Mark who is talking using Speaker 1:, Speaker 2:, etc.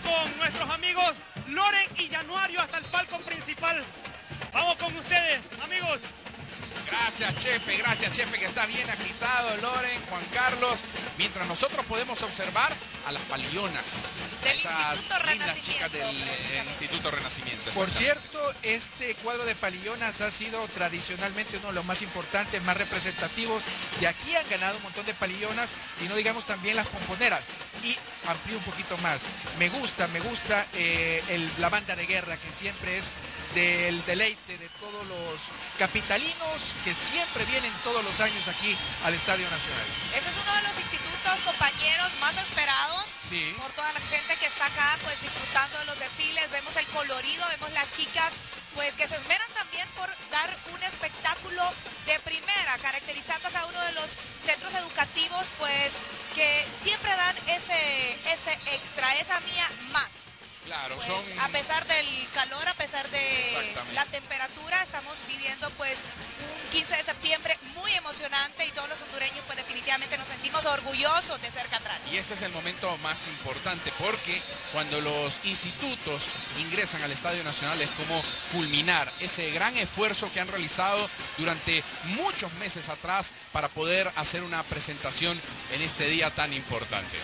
Speaker 1: Con nuestros amigos Loren y Januario hasta el palco principal. Vamos con ustedes, amigos.
Speaker 2: Gracias, Chepe, gracias, Chepe, que está bien agitado, Loren, Juan Carlos. Mientras nosotros podemos observar a las palionas, del Instituto Renacimiento. Por cierto,
Speaker 3: este cuadro de palillonas ha sido tradicionalmente uno de los más importantes, más representativos. De aquí han ganado un montón de palillonas y no digamos también las pomponeras. Y amplío un poquito más. Me gusta, me gusta eh, el- la banda de guerra que siempre es del deleite de todos los capitalinos que siempre vienen todos los años aquí al Estadio Nacional.
Speaker 4: Ese es uno de los institutos, compañeros, más esperados
Speaker 3: Sí. por
Speaker 4: toda la gente que está acá, pues disfrutando de los desfiles. Vemos el colorido, vemos las chicas, pues que se esmeran también por dar un espectáculo de primera, caracterizando a cada uno de los centros educativos, pues que siempre ese, ese extra, esa mía más.
Speaker 2: Claro, Pues, son. a
Speaker 4: pesar del calor, viviendo pues un 15 de septiembre muy emocionante y todos los hondureños pues definitivamente nos sentimos orgullosos de ser catrachos. Y
Speaker 2: este es el momento más importante porque cuando los institutos ingresan al Estadio Nacional es como culminar ese gran esfuerzo que han realizado durante muchos meses atrás para poder hacer una presentación en este día tan importante.